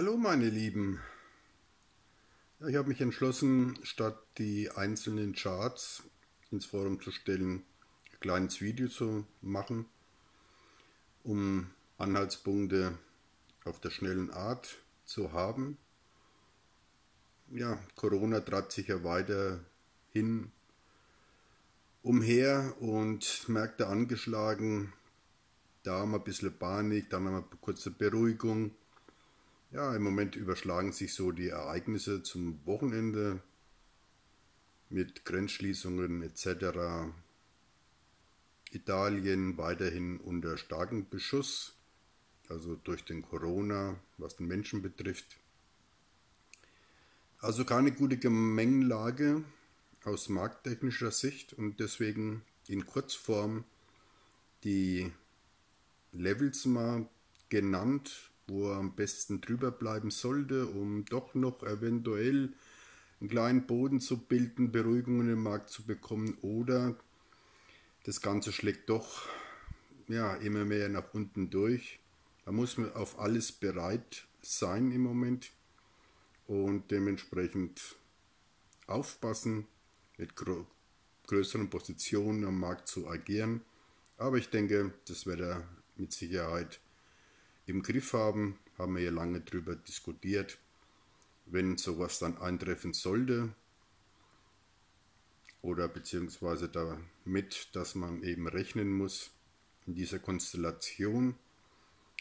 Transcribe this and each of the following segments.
Hallo meine Lieben. Ich habe mich entschlossen, statt die einzelnen Charts ins Forum zu stellen, ein kleines Video zu machen, um Anhaltspunkte auf der schnellen Art zu haben. Ja, Corona treibt sich ja weiterhin umher und Märkte angeschlagen. Da haben wir ein bisschen Panik, dann haben wir kurze Beruhigung. Ja, im Moment überschlagen sich so die Ereignisse zum Wochenende mit Grenzschließungen etc. Italien weiterhin unter starkem Beschuss, also durch den Corona, was den Menschen betrifft. Also keine gute Gemengelage aus markttechnischer Sicht und deswegen in Kurzform die Levels mal genannt, wo er am besten drüber bleiben sollte, um doch noch eventuell einen kleinen Boden zu bilden, Beruhigungen im Markt zu bekommen oder das Ganze schlägt doch ja, immer mehr nach unten durch. Da muss man auf alles bereit sein im Moment und dementsprechend aufpassen, mit größeren Positionen am Markt zu agieren. Aber ich denke, das wird er mit Sicherheit im Griff haben, haben wir ja lange darüber diskutiert. Wenn sowas dann eintreffen sollte, oder beziehungsweise damit, dass man eben rechnen muss in dieser Konstellation.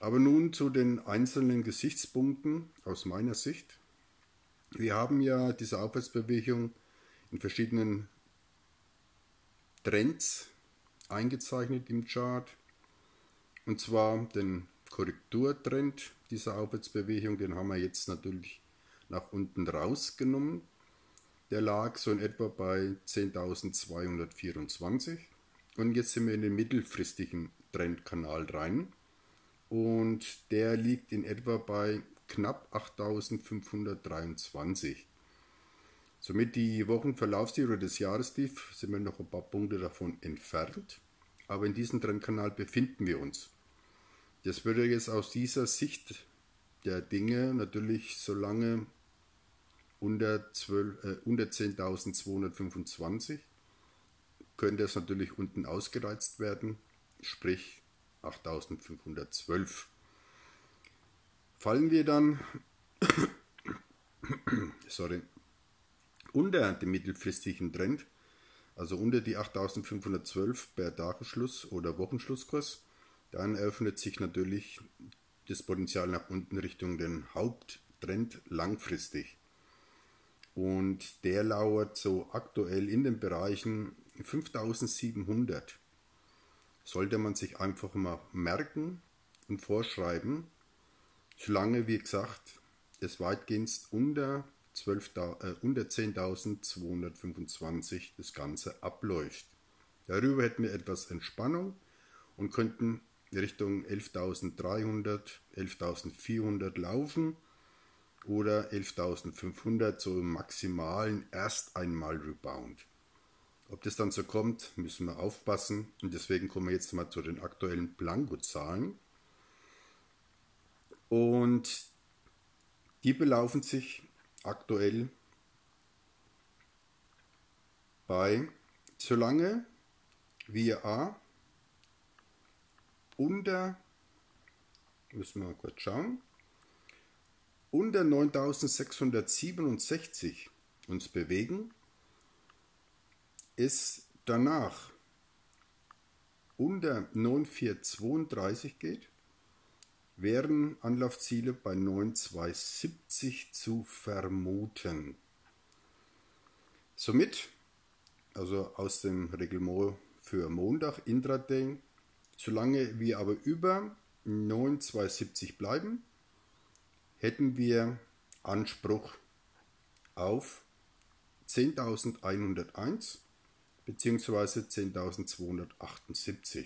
Aber nun zu den einzelnen Gesichtspunkten aus meiner Sicht. Wir haben ja diese Aufwärtsbewegung in verschiedenen Trends eingezeichnet im Chart. Und zwar den Korrekturtrend dieser Aufwärtsbewegung, den haben wir jetzt natürlich nach unten rausgenommen. Der lag so in etwa bei 10.224 und jetzt sind wir in den mittelfristigen Trendkanal rein und der liegt in etwa bei knapp 8.523. Somit die Wochenverlaufstief des Jahrestief sind wir noch ein paar Punkte davon entfernt, aber in diesem Trendkanal befinden wir uns. Das würde jetzt aus dieser Sicht der Dinge natürlich solange unter, äh, unter 10.225 könnte es natürlich unten ausgereizt werden, sprich 8.512. Fallen wir dann sorry, unter dem mittelfristigen Trend, also unter die 8512 per Tagesschluss oder Wochenschlusskurs, dann eröffnet sich natürlich das Potenzial nach unten Richtung den Haupttrend langfristig. Und der lauert so aktuell in den Bereichen 5700. Sollte man sich einfach mal merken und vorschreiben, solange, wie gesagt, es weitgehend unter, äh, unter 10.225 das Ganze abläuft. Darüber hätten wir etwas Entspannung und könnten Richtung 11.300, 11.400 laufen oder 11.500 so im maximalen erst einmal Rebound. Ob das dann so kommt, müssen wir aufpassen und deswegen kommen wir jetzt mal zu den aktuellen Blanko-Zahlen. Und die belaufen sich aktuell bei, solange wir A unter, müssen wir mal kurz schauen, unter 9667 uns bewegen, es danach unter 9432 geht, wären Anlaufziele bei 9270 zu vermuten. Somit, also aus dem Reglement für Montag Intraday, Solange wir aber über 9270 bleiben, hätten wir Anspruch auf 10.101 bzw. 10.278.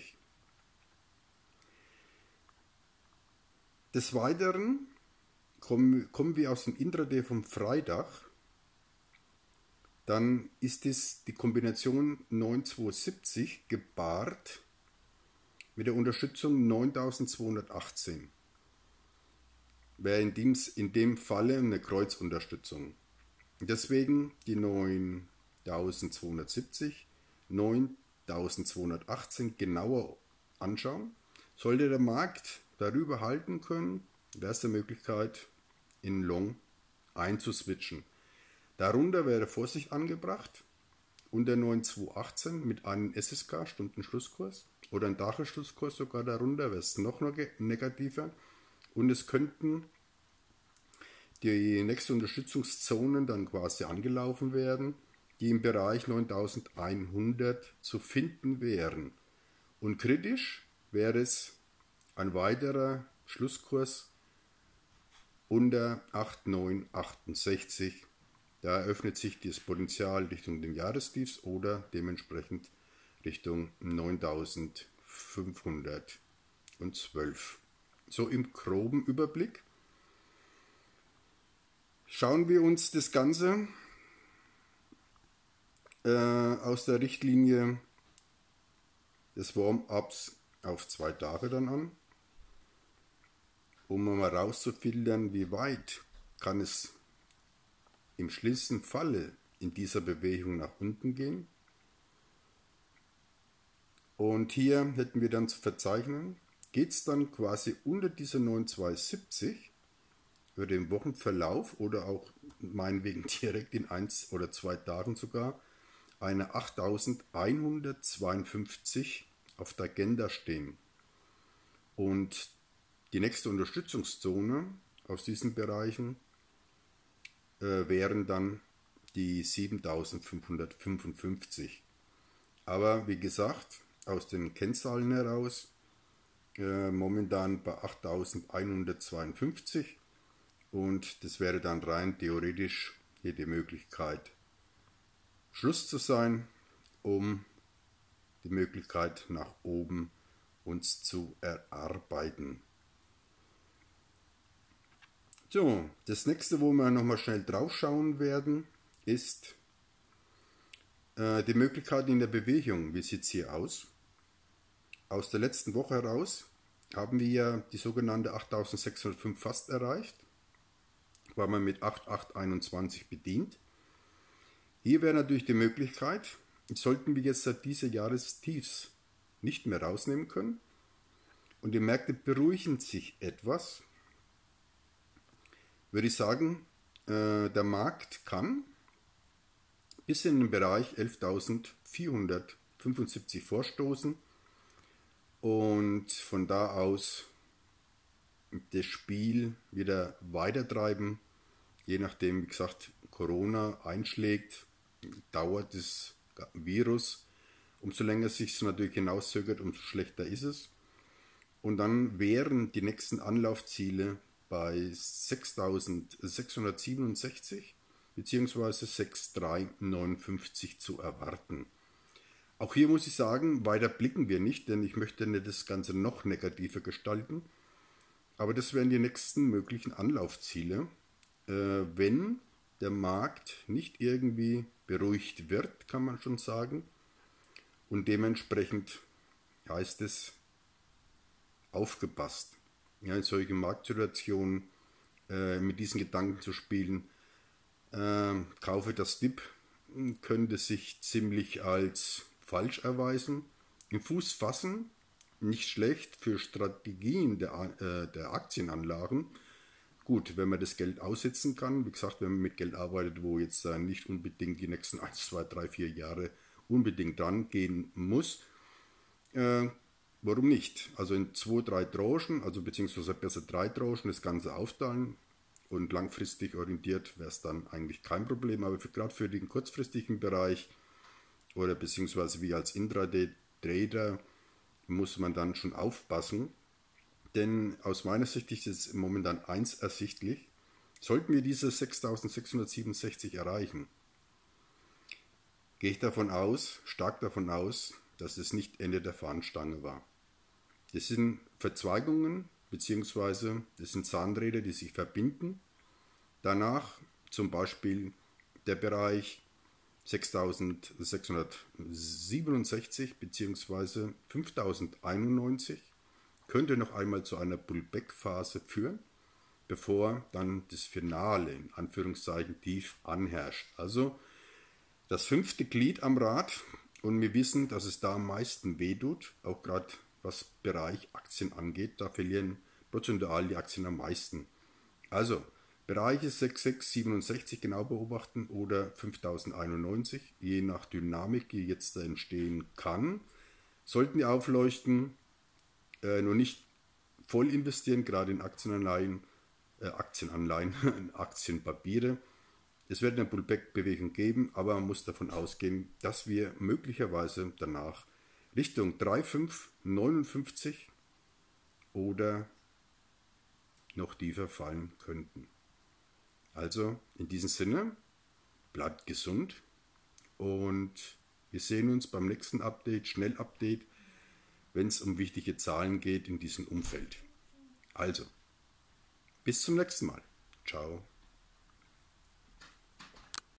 Des Weiteren kommen, kommen wir aus dem Intraday vom Freitag. Dann ist es die Kombination 9270 gepaart mit der Unterstützung 9218. wäre in dem, in dem Falle eine Kreuzunterstützung. Deswegen die 9270, 9218 genauer anschauen. Sollte der Markt darüber halten können, wäre es eine Möglichkeit, in Long einzuswitchen. Darunter wäre Vorsicht angebracht, unter 9218 mit einem SSK Stundenschlusskurs oder ein Tagesschlusskurs sogar darunter, wäre es noch negativer. Und es könnten die nächste Unterstützungszonen dann quasi angelaufen werden, die im Bereich 9100 zu finden wären. Und kritisch wäre es ein weiterer Schlusskurs unter 8968. Da eröffnet sich das Potenzial Richtung den Jahrestiefs oder dementsprechend Richtung 9512. So im groben Überblick. Schauen wir uns das Ganze äh, aus der Richtlinie des Warm-ups auf zwei Tage dann an, um mal rauszufiltern, wie weit kann es im schlimmsten Falle in dieser Bewegung nach unten gehen. Und hier hätten wir dann zu verzeichnen, geht es dann quasi unter diese 9270 über den Wochenverlauf oder auch meinetwegen direkt in eins oder zwei Tagen sogar eine 8152 auf der Agenda stehen. Und die nächste Unterstützungszone aus diesen Bereichen äh, wären dann die 7555. Aber wie gesagt, aus den Kennzahlen heraus äh, momentan bei 8152 und das wäre dann rein theoretisch hier die Möglichkeit, Schluss zu sein, um die Möglichkeit nach oben uns zu erarbeiten. So, das nächste, wo wir nochmal schnell drauf schauen werden, ist äh, die Möglichkeit in der Bewegung. Wie sieht es hier aus? Aus der letzten Woche heraus haben wir die sogenannte 8605 fast erreicht. Weil man mit 8821 bedient. Hier wäre natürlich die Möglichkeit, sollten wir jetzt seit dieser Jahrestiefs nicht mehr rausnehmen können. Und die Märkte beruhigen sich etwas, würde ich sagen, äh, der Markt kann bis in den Bereich 11.475 vorstoßen und von da aus das Spiel wieder weitertreiben je nachdem, wie gesagt, Corona einschlägt, dauert das Virus. Umso länger sich es natürlich hinauszögert, umso schlechter ist es. Und dann wären die nächsten Anlaufziele bei 6667 bzw. 6359 zu erwarten. Auch hier muss ich sagen, weiter blicken wir nicht, denn ich möchte nicht das Ganze noch negativer gestalten. Aber das wären die nächsten möglichen Anlaufziele äh, wenn der Markt nicht irgendwie beruhigt wird, kann man schon sagen. Und dementsprechend heißt es aufgepasst. Ja, in solchen Marktsituationen äh, mit diesen Gedanken zu spielen, äh, kaufe das Dip, könnte sich ziemlich als falsch erweisen. Im Fuß fassen, nicht schlecht für Strategien der, äh, der Aktienanlagen, Gut, wenn man das Geld aussitzen kann, wie gesagt, wenn man mit Geld arbeitet, wo jetzt äh, nicht unbedingt die nächsten 1, 2, 3, 4 Jahre unbedingt dran gehen muss, äh, warum nicht? Also in zwei, drei Tranchen, also beziehungsweise besser drei Tranchen, das Ganze aufteilen und langfristig orientiert wäre es dann eigentlich kein Problem, aber gerade für den kurzfristigen Bereich oder beziehungsweise wie als Intraday-Trader muss man dann schon aufpassen, denn aus meiner Sicht ist es momentan eins ersichtlich. Sollten wir diese 6667 erreichen, gehe ich davon aus, stark davon aus, dass es nicht Ende der Fahnenstange war. Das sind Verzweigungen bzw. das sind Zahnräder, die sich verbinden. Danach zum Beispiel der Bereich 6667 bzw. 5091 könnte noch einmal zu einer Pullback-Phase führen. bevor dann das Finale in Anführungszeichen tief anherrscht. Also das fünfte Glied am Rad und wir wissen, dass es da am meisten wehtut, auch gerade was Bereich Aktien angeht. Da verlieren prozentual die Aktien am meisten. Also Bereiche 6667 genau beobachten oder 5091, je nach Dynamik, die jetzt entstehen kann. Sollten die aufleuchten, äh, nur nicht voll investieren, gerade in Aktienanleihen, äh, Aktienanleihen, Aktienpapiere. Es wird eine Pullback-Bewegung geben, aber man muss davon ausgehen, dass wir möglicherweise danach Richtung 3,559 oder noch tiefer fallen könnten. Also in diesem Sinne, bleibt gesund und wir sehen uns beim nächsten Update, Schnell-Update, wenn es um wichtige Zahlen geht in diesem Umfeld. Also, bis zum nächsten Mal. Ciao.